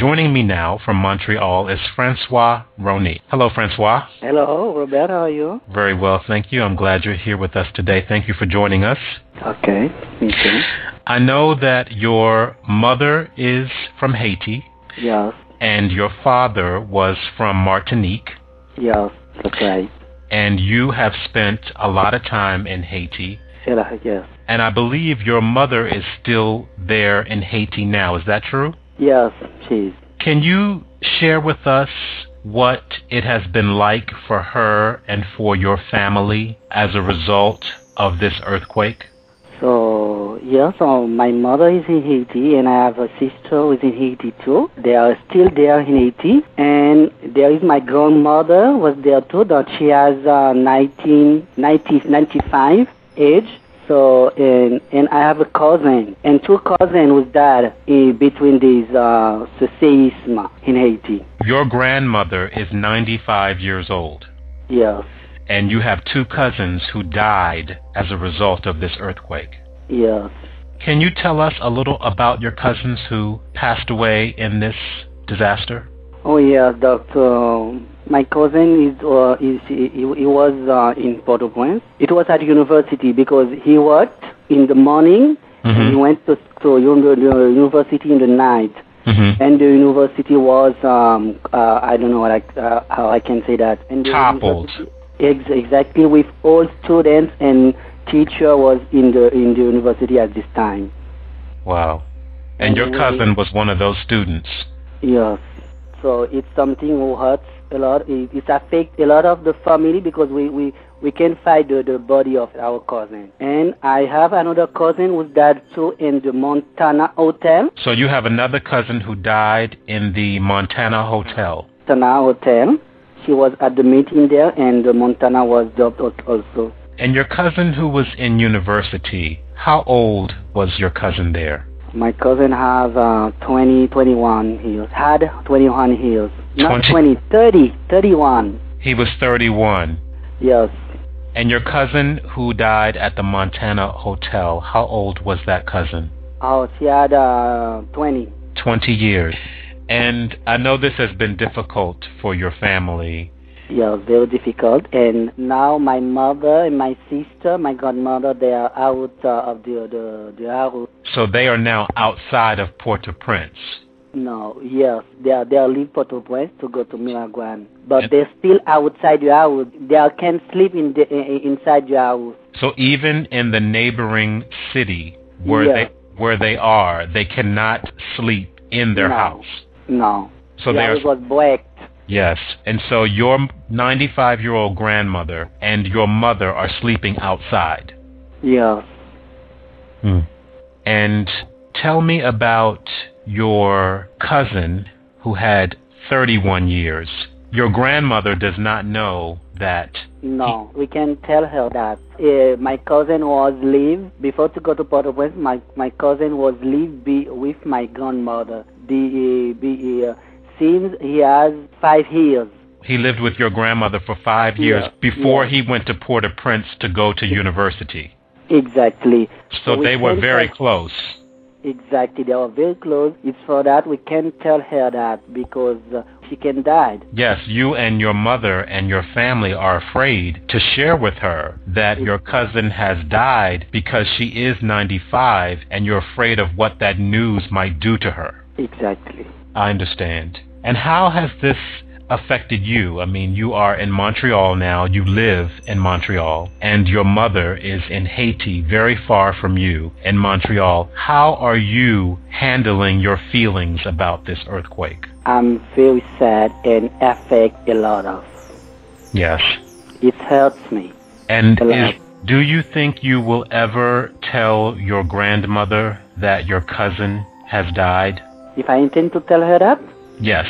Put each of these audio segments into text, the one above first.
Joining me now from Montreal is Francois Rony. Hello, Francois. Hello, Robert. How are you? Very well, thank you. I'm glad you're here with us today. Thank you for joining us. Okay, too. I know that your mother is from Haiti. Yes. And your father was from Martinique. Yes, that's right. And you have spent a lot of time in Haiti. Yes. And I believe your mother is still there in Haiti now. Is that true? Yes, please. Can you share with us what it has been like for her and for your family as a result of this earthquake? So, yeah, so my mother is in Haiti and I have a sister who is in Haiti too. They are still there in Haiti. And there is my grandmother was there too, that she has uh, 19, 90, 95 age. So and and I have a cousin and two cousins who died in between these uh, seism in Haiti. Your grandmother is 95 years old. Yes. And you have two cousins who died as a result of this earthquake. Yes. Can you tell us a little about your cousins who passed away in this disaster? Oh yeah, Doctor. My cousin is uh, is he, he was uh, in Port-au-Prince. It was at university because he worked in the morning mm-hmm. and he went to, to university in the night. Mm-hmm. And the university was um, uh, I don't know like, uh, how I can say that. And Toppled. Ex- exactly with all students and teacher was in the in the university at this time. Wow. And, and your cousin was one of those students. Yes. So it's something who hurts a lot. It, it affects a lot of the family because we, we, we can find the, the body of our cousin. And I have another cousin who died too in the Montana Hotel. So you have another cousin who died in the Montana Hotel. Montana Hotel. She was at the meeting there, and the Montana was dropped also. And your cousin who was in university, how old was your cousin there? My cousin has uh, 20, 21 years. Had 21 years. Not 20, 30, 31. He was 31. Yes. And your cousin who died at the Montana Hotel, how old was that cousin? Oh, she had uh, 20. 20 years. And I know this has been difficult for your family. Yeah, very difficult. And now my mother and my sister, my godmother, they are out uh, of the, the, the house. So they are now outside of Port-au-Prince. No, yes, they are they are leave Port-au-Prince to go to Milagran, but and they're still outside the house. They are, can't sleep in the inside the house. So even in the neighboring city where yeah. they where they are, they cannot sleep in their no. house. No. So the they house was black. Yes, and so your 95 year old grandmother and your mother are sleeping outside. Yeah. Hmm. And tell me about your cousin who had 31 years. Your grandmother does not know that. No, we can tell her that. Uh, my cousin was live before to go to Port-au-Prince. My my cousin was live be with my grandmother. The uh, be, uh, since he has five years. He lived with your grandmother for five years yeah, before yeah. he went to Port-au-Prince to go to university. Exactly. So, so they were very close. Exactly, they were very close. It's for that we can't tell her that because uh, she can die. Yes, you and your mother and your family are afraid to share with her that your cousin has died because she is 95 and you're afraid of what that news might do to her. Exactly. I understand. And how has this affected you? I mean, you are in Montreal now, you live in Montreal, and your mother is in Haiti, very far from you in Montreal. How are you handling your feelings about this earthquake? I'm very sad and affect a lot of. Yes. It hurts me. And is, do you think you will ever tell your grandmother that your cousin has died? If I intend to tell her that? Yes.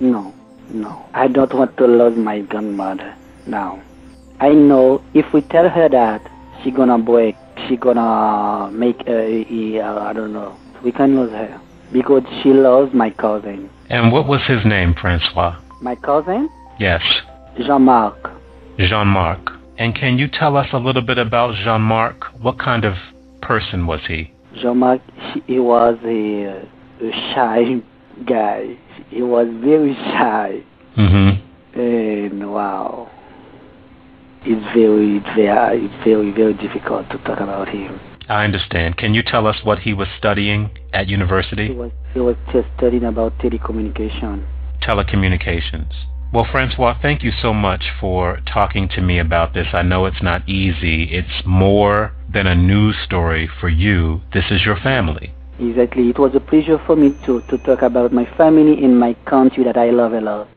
No. No, I don't want to lose my grandmother now. I know if we tell her that, she gonna break. She gonna make a, I don't know. We can lose her because she loves my cousin. And what was his name, Francois? My cousin? Yes. Jean-Marc. Jean-Marc. And can you tell us a little bit about Jean-Marc? What kind of person was he? Jean-Marc, he was a, a shy guy. He was very shy. Mm-hmm. And wow, it's very, very, very, very difficult to talk about him. I understand. Can you tell us what he was studying at university? He was, he was just studying about telecommunication. Telecommunications. Well, Francois, thank you so much for talking to me about this. I know it's not easy. It's more than a news story for you. This is your family. Exactly. It was a pleasure for me to, to talk about my family and my country that I love a lot.